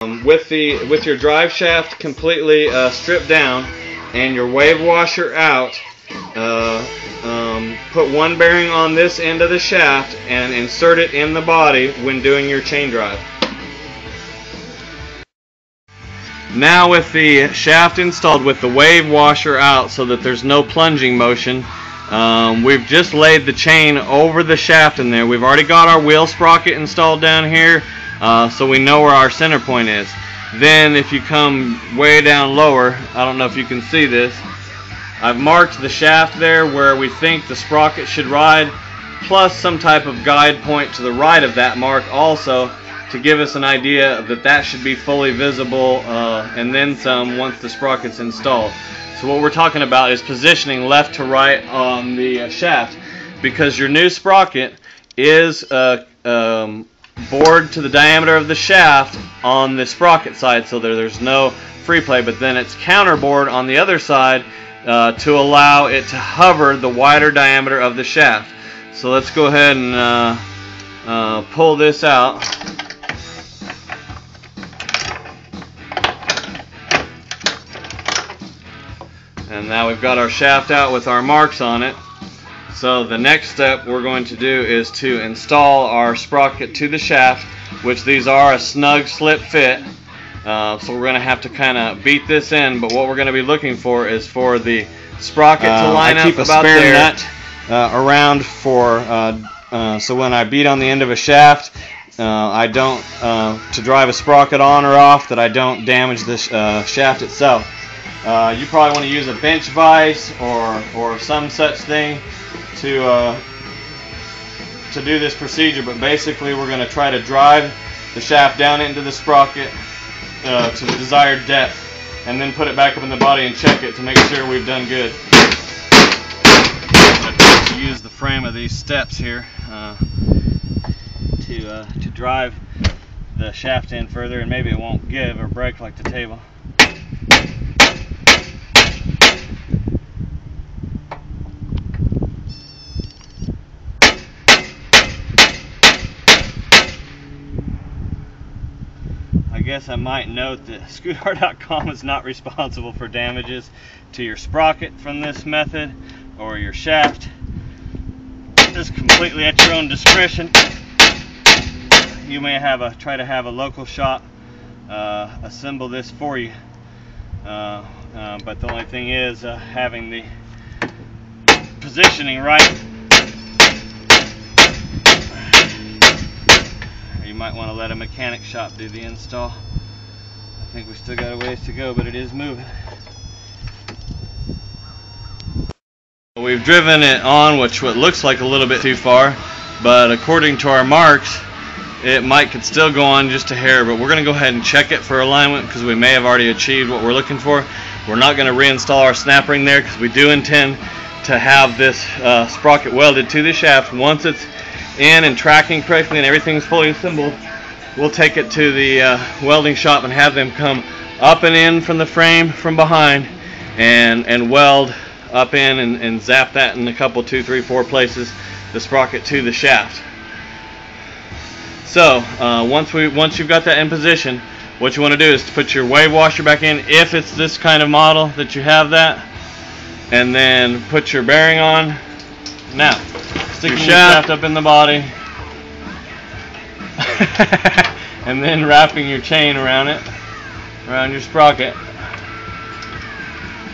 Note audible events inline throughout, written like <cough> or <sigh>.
Um, with the with your drive shaft completely uh, stripped down and your wave washer out, uh, um, put one bearing on this end of the shaft and insert it in the body when doing your chain drive. Now with the shaft installed with the wave washer out so that there's no plunging motion, um, we've just laid the chain over the shaft in there. We've already got our wheel sprocket installed down here uh, so we know where our center point is. Then if you come way down lower, I don't know if you can see this, I've marked the shaft there where we think the sprocket should ride plus some type of guide point to the right of that mark also to give us an idea that that should be fully visible uh, and then some once the sprocket's installed. So what we're talking about is positioning left to right on the uh, shaft because your new sprocket is uh, um, bored to the diameter of the shaft on the sprocket side so there, there's no free play but then it's counterbored on the other side uh, to allow it to hover the wider diameter of the shaft. So let's go ahead and uh, uh, pull this out. And now we've got our shaft out with our marks on it. So the next step we're going to do is to install our sprocket to the shaft, which these are a snug slip fit. Uh, so we're going to have to kind of beat this in, but what we're going to be looking for is for the sprocket to Uh, line I up keep a about spare there. nut uh, around for uh, uh, so when I beat on the end of a shaft, uh, I don't uh, to drive a sprocket on or off that I don't damage the sh- uh, shaft itself. Uh, you probably want to use a bench vise or or some such thing to uh, to do this procedure. But basically, we're going to try to drive the shaft down into the sprocket uh, to the desired depth, and then put it back up in the body and check it to make sure we've done good. use the frame of these steps here uh, to uh, to drive the shaft in further, and maybe it won't give or break like the table. Guess I might note that <laughs> Scootr.com is not responsible for damages to your sprocket from this method or your shaft. Just completely at your own discretion. You may have a try to have a local shop uh, assemble this for you. Uh, uh, but the only thing is uh, having the positioning right. Or you might want to let a mechanic shop do the install. I think we still got a ways to go, but it is moving. We've driven it on, which what looks like a little bit too far, but according to our marks, it might could still go on just a hair, but we're going to go ahead and check it for alignment because we may have already achieved what we're looking for. We're not going to reinstall our snap ring there because we do intend to have this uh, sprocket welded to the shaft. Once it's in and tracking correctly and everything's fully assembled, we'll take it to the uh, welding shop and have them come up and in from the frame from behind and, and weld up in and, and zap that in a couple, two, three, four places, the sprocket to the shaft. So uh, once we once you've got that in position, what you want to do is to put your wave washer back in if it's this kind of model that you have that, and then put your bearing on. Now, stick your shaft up in the body, <laughs> and then wrapping your chain around it, around your sprocket.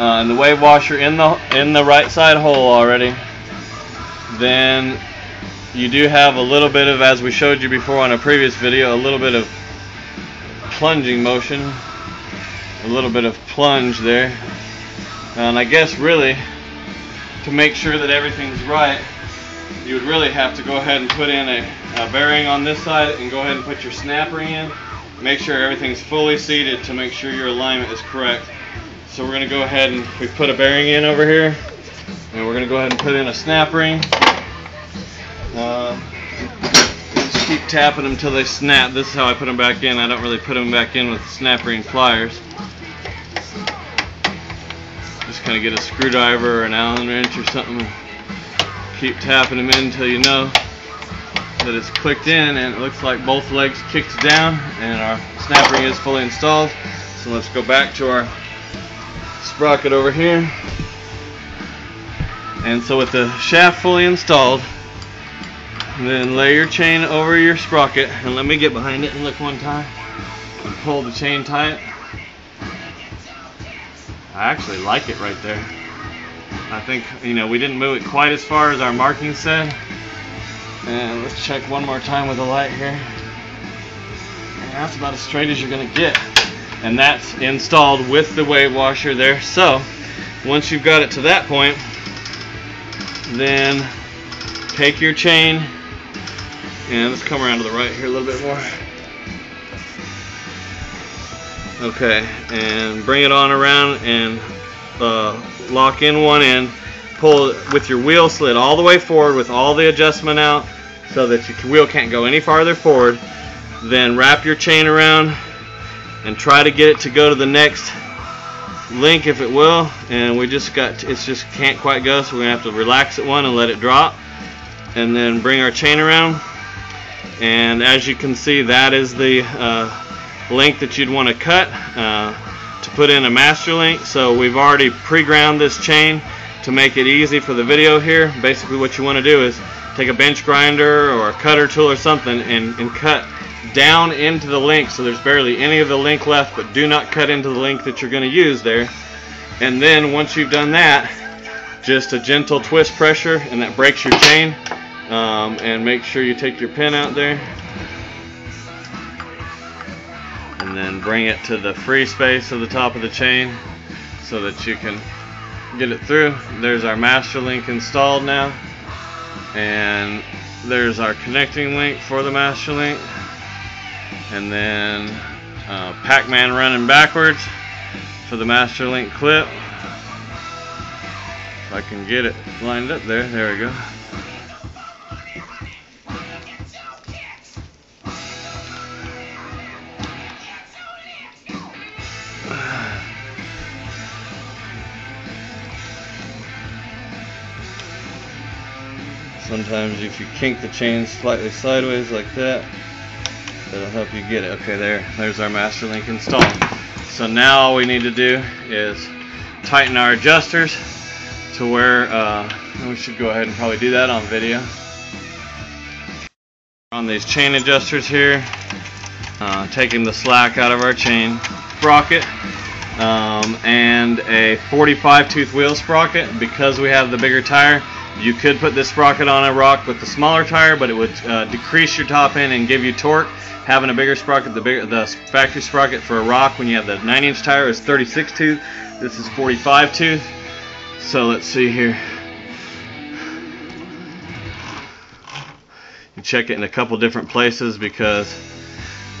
Uh, and the wave washer in the in the right side hole already. Then you do have a little bit of, as we showed you before on a previous video, a little bit of plunging motion, a little bit of plunge there. And I guess really, to make sure that everything's right, you would really have to go ahead and put in a, a bearing on this side and go ahead and put your snap ring in. Make sure everything's fully seated to make sure your alignment is correct. So we're going to go ahead and we put a bearing in over here, and we're going to go ahead and put in a snap ring. Uh, just keep tapping them until they snap. This is how I put them back in. I don't really put them back in with snap ring pliers. Just kind of get a screwdriver or an Allen wrench or something. Keep tapping them in until you know. that it's clicked in and it looks like both legs kicked down and our snap ring is fully installed. So let's go back to our sprocket over here. And so with the shaft fully installed, then lay your chain over your sprocket and let me get behind it and look one time pull the chain tight. I actually like it right there. I think, you know, we didn't move it quite as far as our marking said. And let's check one more time with the light here. And that's about as straight as you're going to get. And that's installed with the wave washer there. So, once you've got it to that point, then take your chain and let's come around to the right here a little bit more. Okay, and bring it on around and uh, lock in one end. Pull it with your wheel slid all the way forward with all the adjustment out so that your wheel can't go any farther forward. Then wrap your chain around and try to get it to go to the next link if it will. And we just got, to, it's just can't quite go so we're to have to relax it one and let it drop. And then bring our chain around. And as you can see that is the uh, link that you'd want to cut uh, put in a master link. So we've already pre-ground this chain to make it easy for the video here. Basically what you want to do is take a bench grinder or a cutter tool or something and, and cut down into the link so there's barely any of the link left but do not cut into the link that you're going to use there and then once you've done that just a gentle twist pressure and that breaks your chain um, and make sure you take your pin out there and then bring it to the free space of the top of the chain so that you can get it through. There's our master link installed now and there's our connecting link for the master link and then uh, Pac-Man running backwards for the master link clip. If I can get it lined up there, there we go. Sometimes if you kink the chain slightly sideways like that, that'll help you get it. Okay, there, there's our master link installed. So now all we need to do is tighten our adjusters to where, uh, we should go ahead and probably do that on video. On these chain adjusters here, uh, taking the slack out of our chain sprocket um, and a 45 tooth wheel sprocket because we have the bigger tire you could put this sprocket on a rock with the smaller tire, but it would uh, decrease your top end and give you torque. Having a bigger sprocket, the bigger the factory sprocket for a rock when you have the 9 inch tire is 36 tooth. This is 45 tooth. So let's see here. You check it in a couple different places because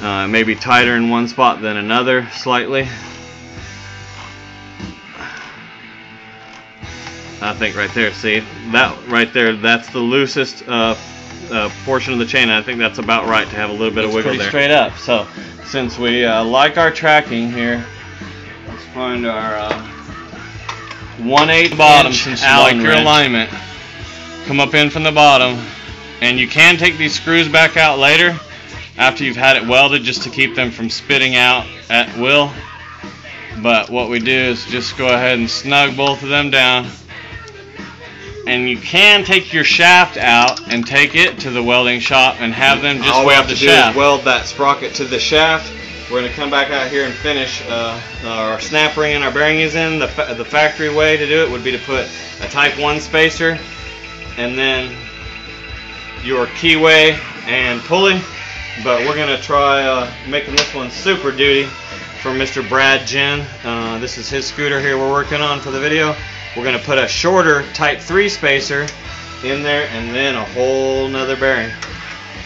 uh, it may be tighter in one spot than another slightly. I think right there, see, that right there, that's the loosest uh, uh, portion of the chain. I think that's about right to have a little bit it's of wiggle there. straight up. So since we uh, like our tracking here, let's find our uh, 1 8 bottom since you like your alignment. Come up in from the bottom, and you can take these screws back out later after you've had it welded just to keep them from spitting out at will. But what we do is just go ahead and snug both of them down and you can take your shaft out and take it to the welding shop and have them just All weld we have to the shaft. Weld that sprocket to the shaft. We're going to come back out here and finish uh, our snap ring and our bearing is in. The, fa the factory way to do it would be to put a type 1 spacer and then your keyway and pulley. But we're going to try uh, making this one super duty for Mr. Brad Jen. Uh, this is his scooter here we're working on for the video. We're going to put a shorter Type 3 spacer in there and then a whole nother bearing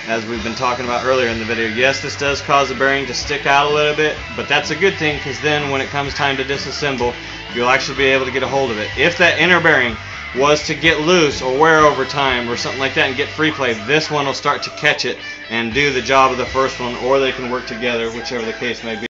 as we've been talking about earlier in the video. Yes, this does cause the bearing to stick out a little bit, but that's a good thing because then when it comes time to disassemble, you'll actually be able to get a hold of it. If that inner bearing was to get loose or wear over time or something like that and get free play, this one will start to catch it and do the job of the first one, or they can work together, whichever the case may be.